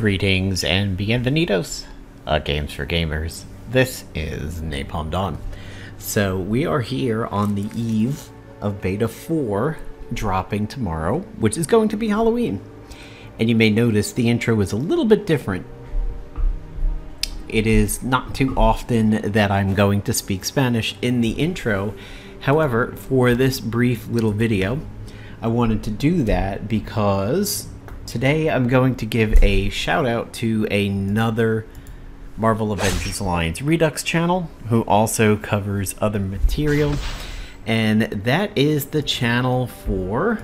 Greetings and bienvenidos, uh, Games for Gamers. This is Napalm Dawn. So we are here on the eve of Beta 4 dropping tomorrow, which is going to be Halloween. And you may notice the intro is a little bit different. It is not too often that I'm going to speak Spanish in the intro. However, for this brief little video, I wanted to do that because today I'm going to give a shout out to another Marvel Avengers Alliance Redux channel who also covers other material and that is the channel for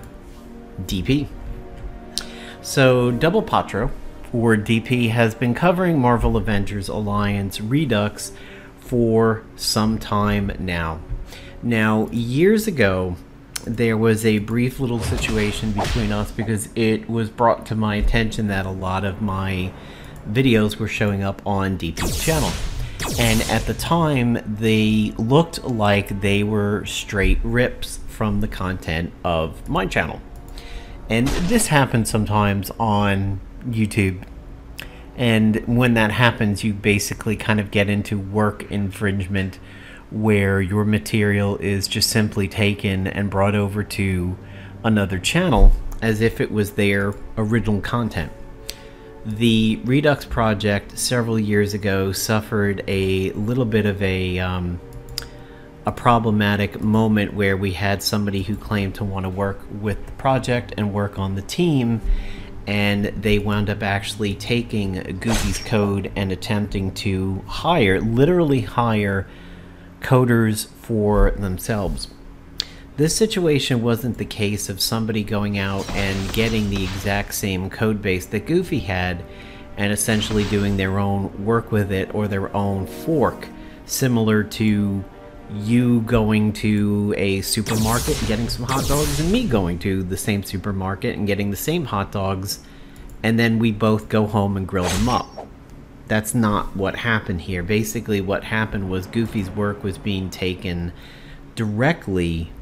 DP. So Double Patro or DP has been covering Marvel Avengers Alliance Redux for some time now. Now, years ago, there was a brief little situation between us because it was brought to my attention that a lot of my videos were showing up on DP's channel. And at the time, they looked like they were straight rips from the content of my channel. And this happens sometimes on YouTube. And when that happens, you basically kind of get into work infringement where your material is just simply taken and brought over to another channel as if it was their original content. The Redux project several years ago suffered a little bit of a um, a problematic moment where we had somebody who claimed to want to work with the project and work on the team and they wound up actually taking Goofy's code and attempting to hire, literally hire coders for themselves. This situation wasn't the case of somebody going out and getting the exact same code base that Goofy had and essentially doing their own work with it or their own fork, similar to you going to a supermarket and getting some hot dogs and me going to the same supermarket and getting the same hot dogs and then we both go home and grill them up that's not what happened here. Basically, what happened was Goofy's work was being taken directly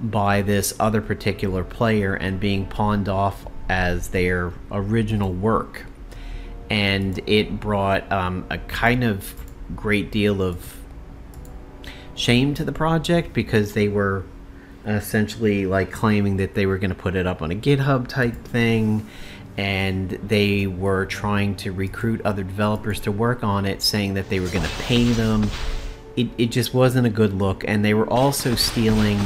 by this other particular player and being pawned off as their original work. And it brought um, a kind of great deal of shame to the project because they were essentially like claiming that they were going to put it up on a GitHub type thing and they were trying to recruit other developers to work on it, saying that they were going to pay them. It, it just wasn't a good look, and they were also stealing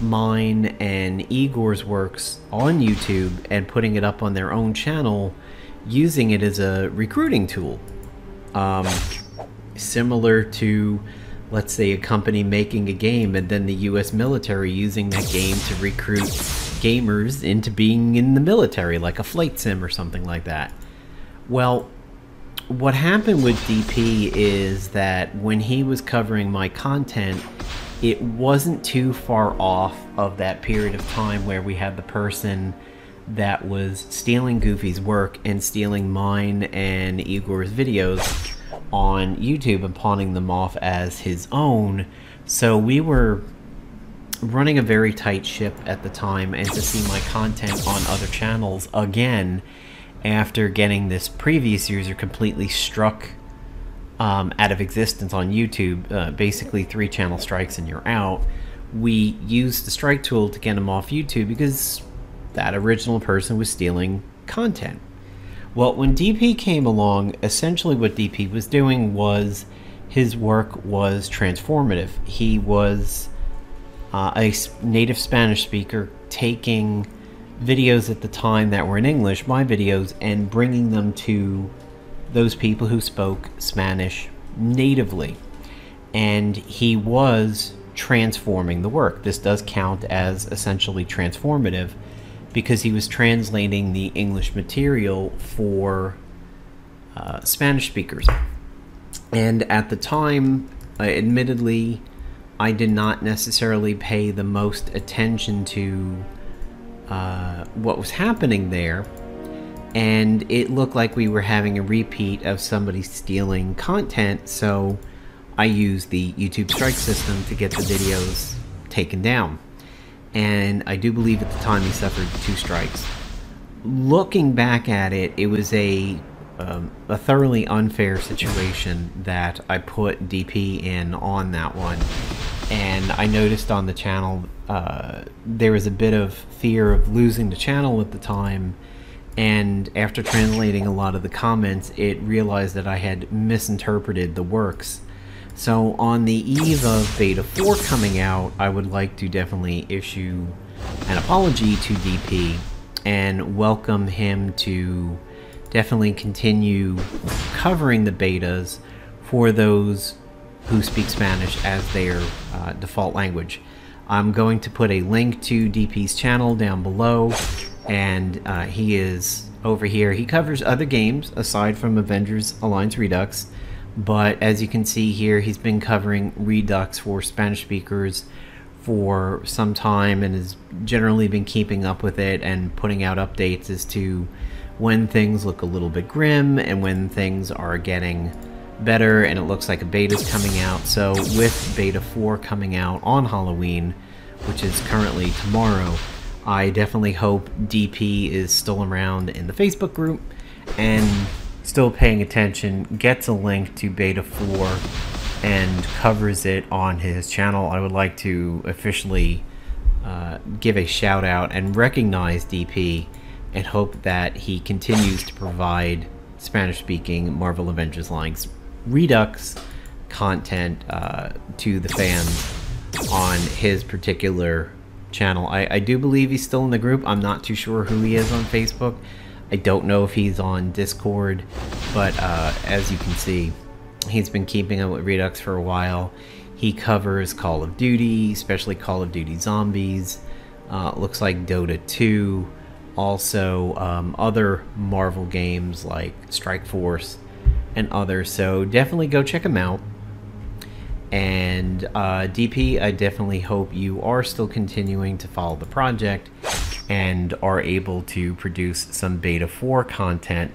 mine and Igor's works on YouTube and putting it up on their own channel, using it as a recruiting tool. Um, similar to, let's say, a company making a game and then the US military using that game to recruit gamers into being in the military, like a flight sim or something like that. Well, what happened with DP is that when he was covering my content, it wasn't too far off of that period of time where we had the person that was stealing Goofy's work and stealing mine and Igor's videos on YouTube and pawning them off as his own. So we were running a very tight ship at the time and to see my content on other channels again after getting this previous user completely struck um, out of existence on YouTube, uh, basically three channel strikes and you're out, we used the strike tool to get him off YouTube because that original person was stealing content. Well, when DP came along, essentially what DP was doing was his work was transformative. He was uh, a native Spanish speaker taking videos at the time that were in English, my videos, and bringing them to those people who spoke Spanish natively. And he was transforming the work. This does count as essentially transformative because he was translating the English material for uh, Spanish speakers. And at the time, uh, admittedly, I did not necessarily pay the most attention to uh, what was happening there, and it looked like we were having a repeat of somebody stealing content, so I used the YouTube strike system to get the videos taken down. And I do believe at the time he suffered two strikes. looking back at it, it was a um, a thoroughly unfair situation that I put DP in on that one. And I noticed on the channel uh, there was a bit of fear of losing the channel at the time. And after translating a lot of the comments, it realized that I had misinterpreted the works. So on the eve of Beta 4 coming out, I would like to definitely issue an apology to DP and welcome him to definitely continue covering the betas for those who speak Spanish as their uh, default language. I'm going to put a link to DP's channel down below, and uh, he is over here. He covers other games aside from Avengers Alliance Redux, but as you can see here, he's been covering Redux for Spanish speakers for some time and has generally been keeping up with it and putting out updates as to when things look a little bit grim and when things are getting better and it looks like a beta is coming out. So with beta 4 coming out on Halloween, which is currently tomorrow, I definitely hope DP is still around in the Facebook group and still paying attention, gets a link to beta 4 and covers it on his channel, I would like to officially uh, give a shout out and recognize DP and hope that he continues to provide Spanish speaking Marvel Avengers Alliance Redux content uh, to the fans on his particular channel. I, I do believe he's still in the group. I'm not too sure who he is on Facebook. I don't know if he's on Discord, but uh, as you can see, He's been keeping up with Redux for a while. He covers Call of Duty, especially Call of Duty Zombies. Uh, looks like Dota 2. Also, um, other Marvel games like Strike Force and others. So definitely go check them out. And uh, DP, I definitely hope you are still continuing to follow the project and are able to produce some Beta 4 content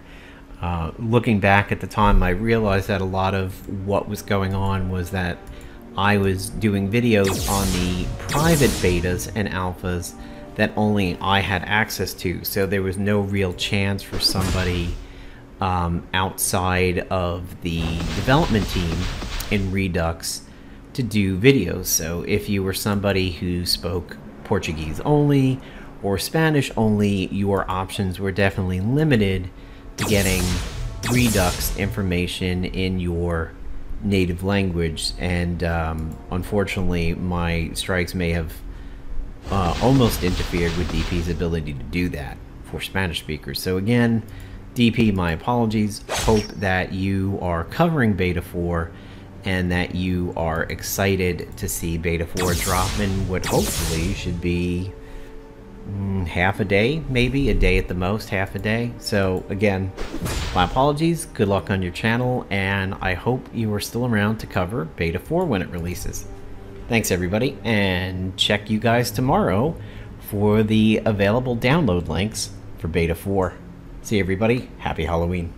uh, looking back at the time, I realized that a lot of what was going on was that I was doing videos on the private betas and alphas that only I had access to. So there was no real chance for somebody um, outside of the development team in Redux to do videos. So if you were somebody who spoke Portuguese only or Spanish only, your options were definitely limited to getting Redux information in your native language, and um, unfortunately, my strikes may have uh, almost interfered with DP's ability to do that for Spanish speakers. So again, DP, my apologies. Hope that you are covering Beta 4 and that you are excited to see Beta 4 drop in what hopefully should be mm, half a day, maybe a day at the most, half a day. So again, my apologies, good luck on your channel, and I hope you are still around to cover Beta 4 when it releases. Thanks everybody, and check you guys tomorrow for the available download links for Beta 4. See everybody, happy Halloween.